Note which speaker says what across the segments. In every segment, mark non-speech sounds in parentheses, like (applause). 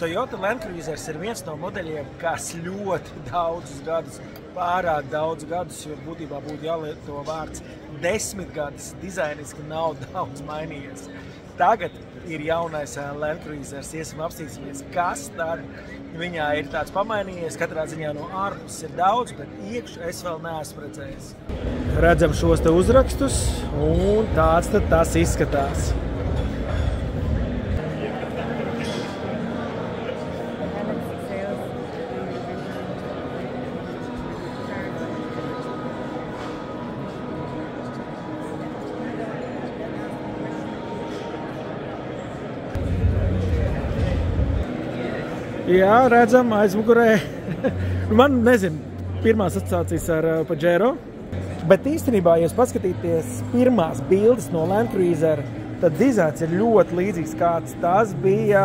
Speaker 1: Toyota Land Cruisers ir viens no modeļiem, kas ļoti daudzus gadus, pārāk daudz gadus, jo būtībā būtu jālieto vārds desmit gadus, dizainiski nav (laughs) daudz mainījies. Tagad ir jaunais eh, Land Cruisers, iesim apstīsimies, kas tad viņā ir tāds pamainījies. Katrā ziņā no ārpuses ir daudz, bet iekšā es vēl neesmu redzējis. Redzam šos te uzrakstus, un tāds tad tas izskatās. Jā, redzam, aizmugurē. (laughs) Man, nezinu, pirmās asociācijas ar uh, Pajero. Bet īstenībā, ja paskatīties pirmās bildes no Land Cruiser, tad dizains ir ļoti līdzīgs kāds tas bija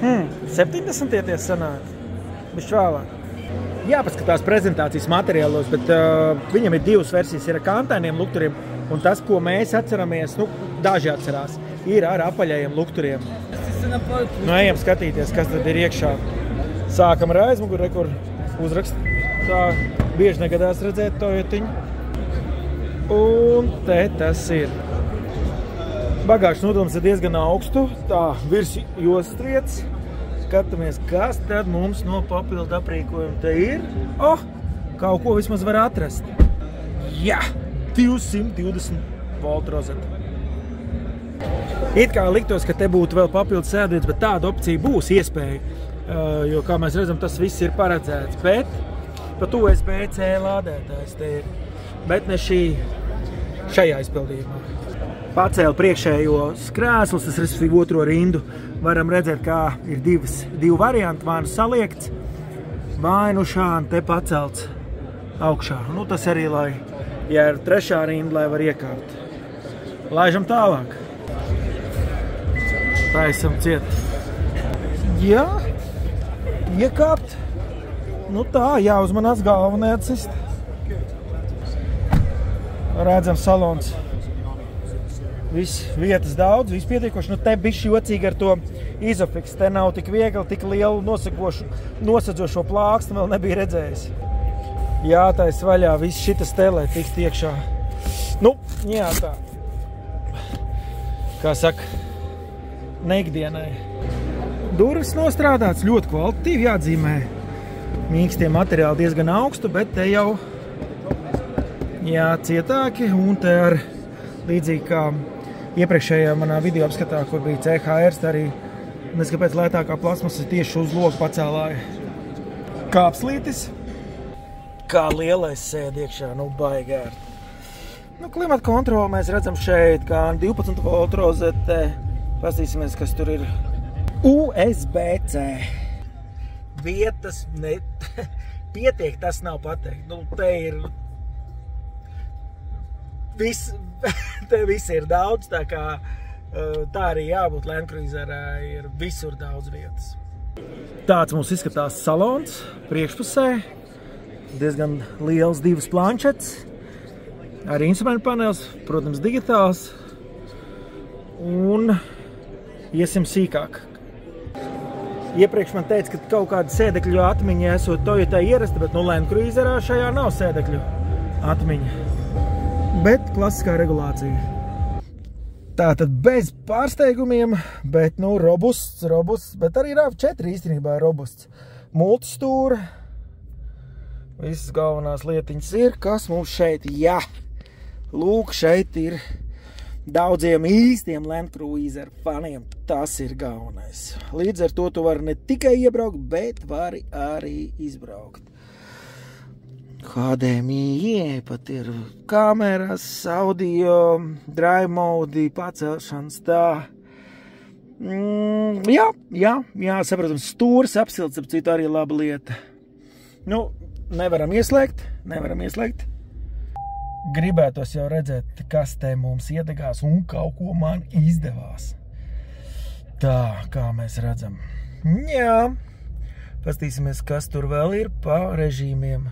Speaker 1: hmm, 70. gadsimta sanāk. Viņš vēlāk. Jāpaskatās prezentācijas materiālos, bet uh, viņam ir divas versijas. Ir ar kantainiem lukturiem, un tas, ko mēs atceramies, nu, daži atcerās, ir ar apaļajiem lukturiem. Nu, ejam skatīties, kas tad ir iekšā. Sākam ar aizmuguri, kur uzrakst. Tā bieži negadās redzēt to jotiņu. Un te tas ir. Bagāžas nodoms ir diezgan augstu. Tā virs jostriets. Skatāmies, kas tad mums no papildu aprīkojuma te ir. Oh, kaut ko vismaz var atrast. Jā, 220 voltu rozeta. It kā liktos, ka te būtu vēl papildus sēdvietas, bet tāda opcija būs iespēja. Uh, jo, kā mēs redzam, tas viss ir paredzēts. Bet pat USB-C lādētājs te ir. Bet ne šī, šajā izpildījumā. Pacēlu priekšējo krēslus, tas respektīvi otro rindu. Varam redzēt, kā ir divas, divi varianti. Vai nu saliekts, vai nu šādi te pacelts augšā. Nu, tas arī, lai, ja ir trešā rinda, lai var iekāpt. Laižam tālāk. Tā esam ciet. Jā, iekāpt. Nu tā, jāuzmanās galvu neatsist. Redzam salons. Viss vietas daudz, viss pietiekoši. Nu te bišķi jocīgi ar to izofiks. Te nav tik viegli, tik lielu nosakošu, nosadzošo plākstu vēl nebija redzējis. Jā, tā ir vaļā, viss šitas telē tiks iekšā. Nu, jā, tā. Kā saka, neikdienai. Durvis nostrādāts ļoti kvalitatīvi, jāatzīmē. Mīkstie materiāli diezgan augstu, bet te jau jā, cietāki. Un te ar līdzīgi kā iepriekšējā manā video apskatā, kur bija CHR, arī nezinu, kāpēc lētākā plasmasa tieši uz logu pacēlāja. Kāpslītis, kā lielais sēd iekšā, nu baigārt. Nu, klimata kontroli mēs redzam šeit, kā 12 voltu rozete. Pastīsimies, kas tur ir. USB-C. Vietas ne... (laughs) pietiek, tas nav pateikt. Nu, te ir viss, (laughs) te viss ir daudz, tā kā tā arī jābūt Land Cruiserā, ir visur daudz vietas. Tāds mums izskatās salons priekšpusē. Diezgan liels divas planšetes. Arī instrumentu panelis, protams, digitāls. Un iesim sīkāk. Iepriekš man teica, ka kaut kāda sēdekļu atmiņa esot Toyota ierasta, bet nu Land Cruiserā šajā nav sēdekļu atmiņa. Bet klasiskā regulācija. Tātad bez pārsteigumiem, bet nu robusts, robusts, bet arī RAV4 īstenībā ir robusts. Multistūra. Visas galvenās lietiņas ir, kas mums šeit, jā. Lūk, šeit ir daudziem īstiem Land Cruiser faniem. Tas ir galvenais. Līdz ar to tu vari ne tikai iebraukt, bet vari arī izbraukt. HDMI pat ir kameras, audio, drive mode, pacelšanas tā. Mm, jā, jā, jā, saprotams, stūris apsilts, ap citu arī laba lieta. Nu, nevaram ieslēgt, nevaram ieslēgt. Gribētos jau redzēt, kas te mums iedegās un kaut ko man izdevās. Tā, kā mēs redzam. Jā, pastīsimies, kas tur vēl ir pa režīmiem.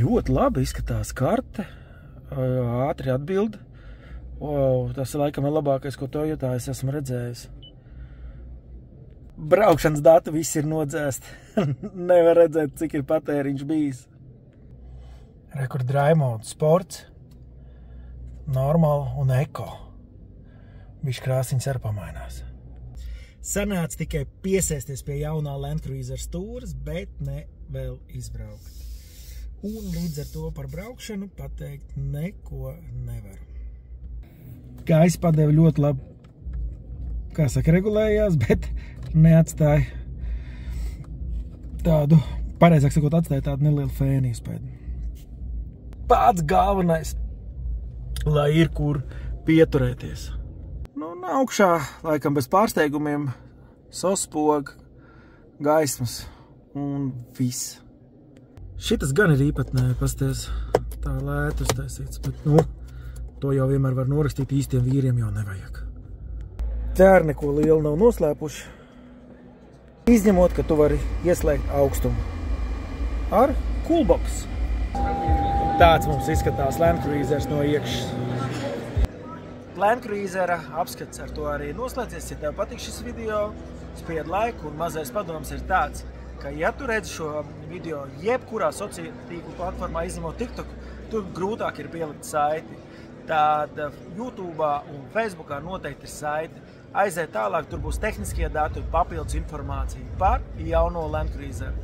Speaker 1: Ļoti labi izskatās karte, ātri atbild. O, tas laikam ir labākais, ko Toyotā es esmu redzējis. braukšanas dati viss ir nodzēsti. (laughs) Nevar redzēt, cik ir patēriņš bijis. Rekord Raimond sports, normāli un eko. Viņš krāsiņas arī pamainās. Sanāca tikai piesēsties pie jaunā Land Cruiser stūras, bet ne vēl izbraukt. Un līdz ar to par braukšanu pateikt neko nevaru. Gaisa padeva ļoti labi, kā saka, regulējās, bet neatstāja tādu, pareizāk sakot, atstāja tādu nelielu fēnu iespēju. Pats galvenais, lai ir kur pieturēties. Nu, un augšā, laikam bez pārsteigumiem, sospoga, gaismas un viss. Šitas gan ir īpatnē, pasties, tā lēt uztaisīts, bet, nu, to jau vienmēr var norakstīt īstiem vīriem jau nevajag. Tēri neko lielu nav noslēpuši, izņemot, ka tu vari ieslēgt augstumu ar coolbox. Tāds mums izskatās Land Cruisers no iekšas. Land Cruisera apskats ar to arī noslēdzies. Ja tev patīk šis video, spied laiku un mazais padoms ir tāds, ka ja tu redzi šo video jebkurā sociālo tīklu platformā, izņemot TikTok, tur grūtāk ir pielikt saiti. Tad YouTube un Facebookā noteikti ir saiti. Aiziet tālāk, tur būs tehniskie dati un papildus informācija par jauno Land Cruiser.